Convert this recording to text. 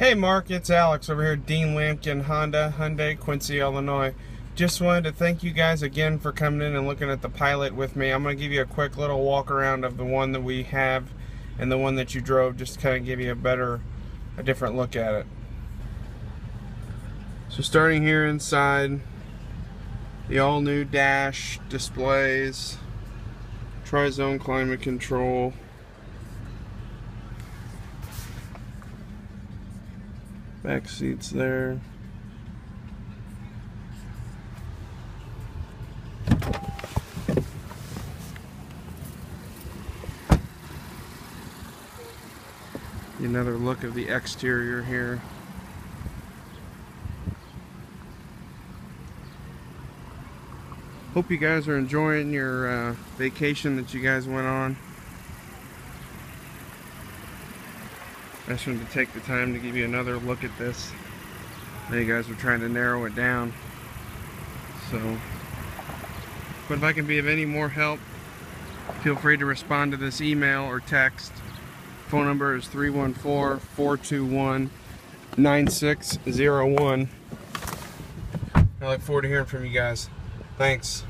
Hey Mark, it's Alex over here at Dene Lambkin Honda, Hyundai, Quincy, Illinois. Just wanted to thank you guys again for coming in and looking at the Pilot with me. I'm going to give you a quick little walk around of the one that we have and the one that you drove just to kind of give you a better, a different look at it. So starting here inside, the all new dash displays, tri-zone climate control, back seats there. Another look of the exterior here. Hope you guys are enjoying your uh, vacation that you guys went on. I just wanted to take the time to give you another look at this. Now you guys were trying to narrow it down. So, but if I can be of any more help, feel free to respond to this email or text. Phone number is 314-421-9601. I look forward to hearing from you guys. Thanks.